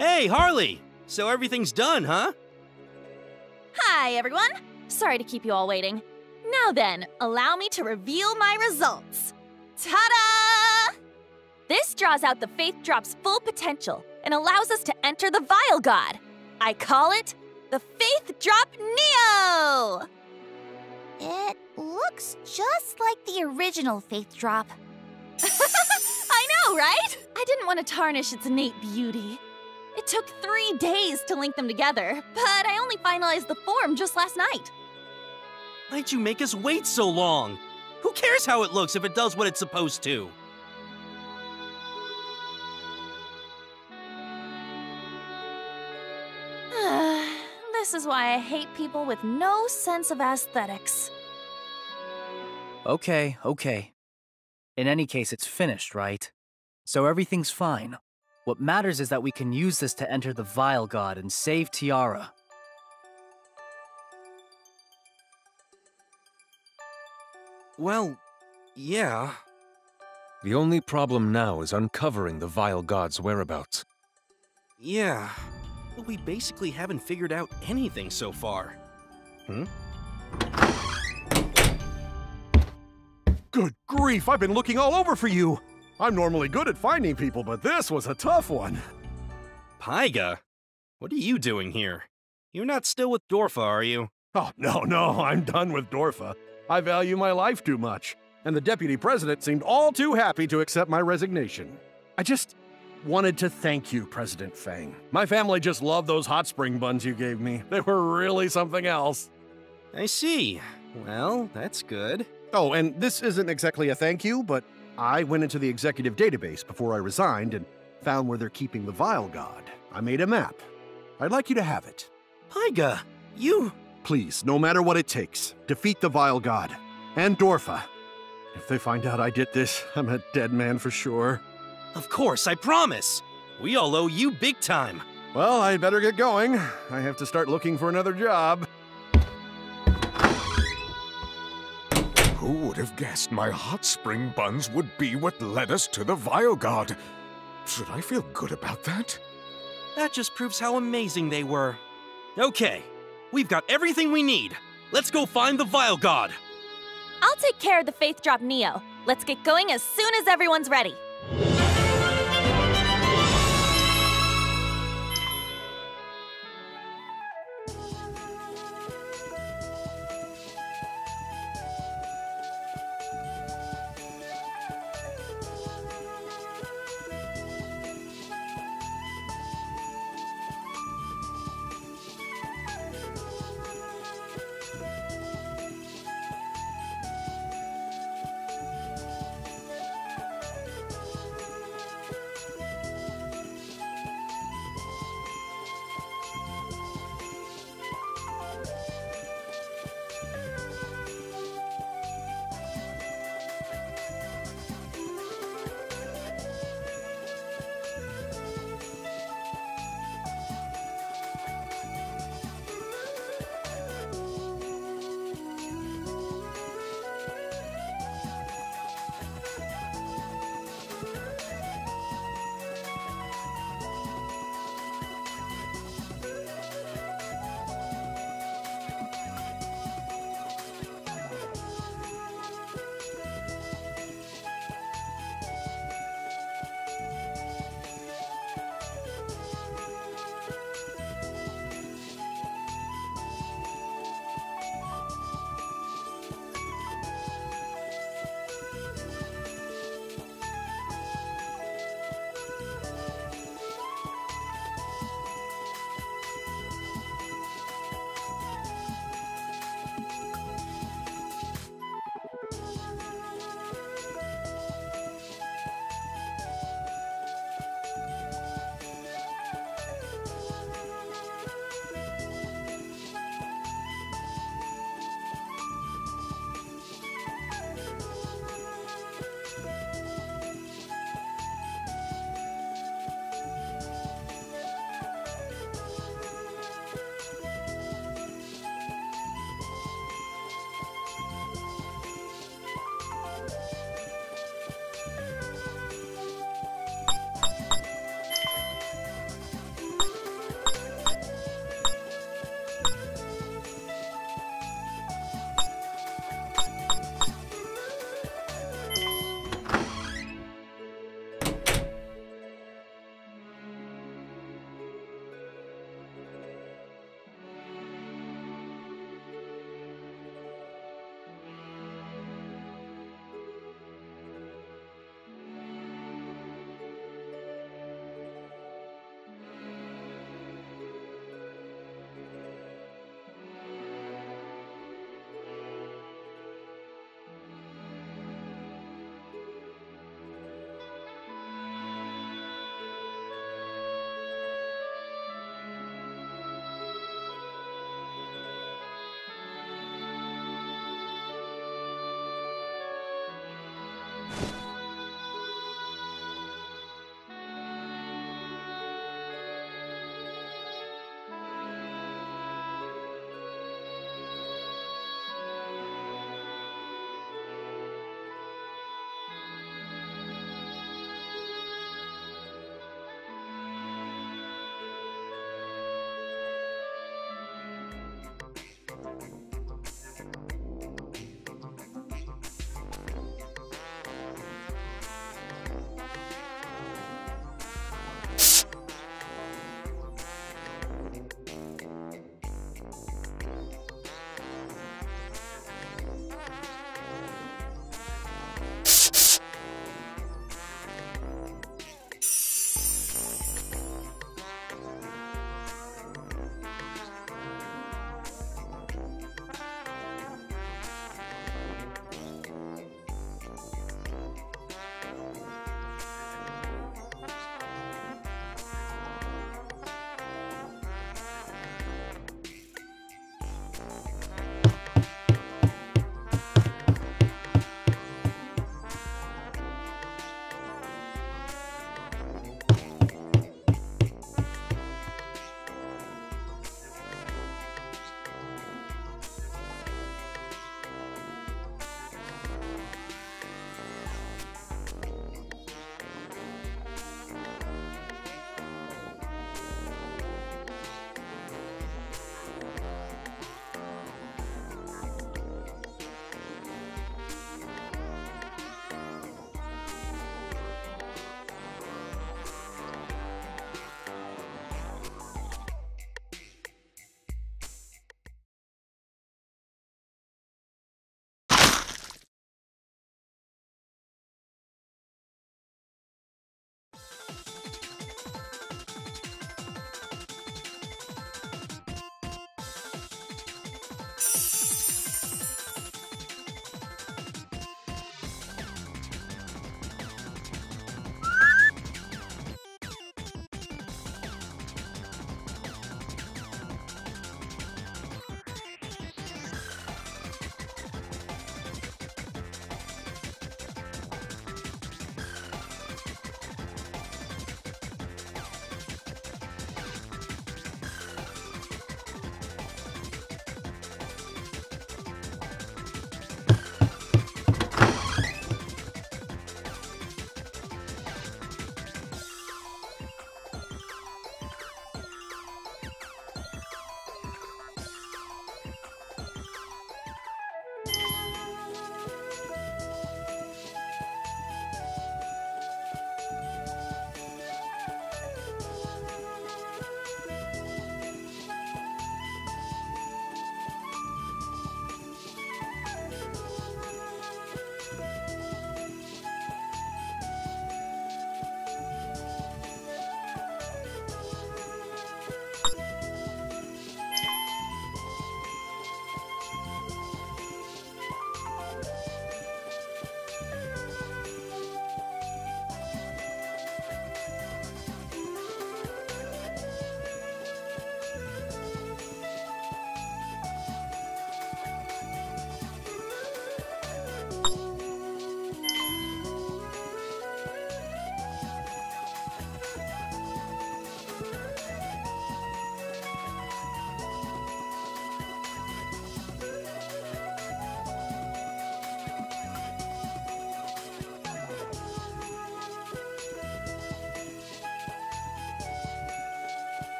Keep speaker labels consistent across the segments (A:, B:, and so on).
A: Hey, Harley! So everything's done, huh?
B: Hi, everyone. Sorry to keep you all waiting. Now then, allow me to reveal my results. Ta-da! This draws out the Faith Drop's full potential and allows us to enter the Vile God. I call it the Faith Drop Neo!
C: It looks just like the original Faith Drop.
B: I know, right? I didn't want to tarnish its innate beauty. It took three days to link them together, but I only finalized the form just last night.
A: Why'd you make us wait so long? Who cares how it looks if it does what it's supposed to?
B: this is why I hate people with no sense of aesthetics.
D: Okay, okay. In any case, it's finished, right? So everything's fine. What matters is that we can use this to enter the Vile God and save Tiara.
E: Well, yeah.
F: The only problem now is uncovering the Vile God's whereabouts.
E: Yeah.
A: But we basically haven't figured out anything so far. Hmm?
G: Good grief, I've been looking all over for you! I'm normally good at finding people, but this was a tough one.
A: Paiga? What are you doing here? You're not still with Dolfa, are you?
G: Oh, no, no, I'm done with Dolfa. I value my life too much, and the deputy president seemed all too happy to accept my resignation. I just wanted to thank you, President Fang. My family just loved those hot spring buns you gave me. They were really something else.
A: I see. Well, that's good.
G: Oh, and this isn't exactly a thank you, but I went into the executive database before I resigned and found where they're keeping the Vile God. I made a map. I'd like you to have it.
A: Paiga, you...
G: Please, no matter what it takes, defeat the Vile God. And Dolfa. If they find out I did this, I'm a dead man for sure.
A: Of course, I promise. We all owe you big time.
G: Well, I'd better get going. I have to start looking for another job.
H: Who would have guessed my hot spring buns would be what led us to the Vile God? Should I feel good about that?
A: That just proves how amazing they were. Okay, we've got everything we need. Let's go find the Vile God.
B: I'll take care of the Faith Drop Neo. Let's get going as soon as everyone's ready.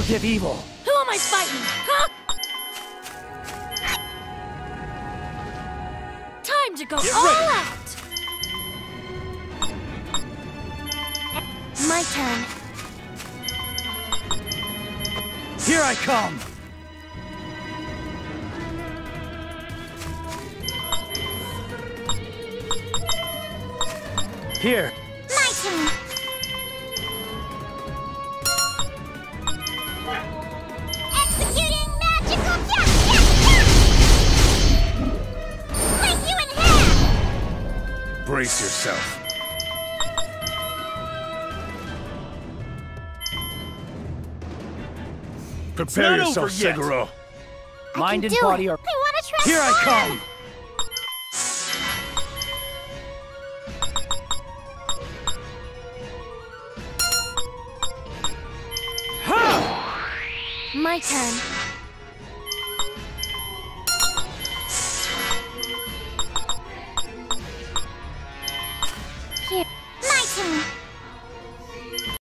C: Forgive evil.
B: Who am I fighting? Huh? Time to go all out!
D: My turn.
C: Here I come. Here.
I: Yourself.
H: Prepare yourself,
A: over.
H: Seguro.
C: Mind and body
D: it.
C: are.
D: I want to try.
C: Here I come.
D: My turn.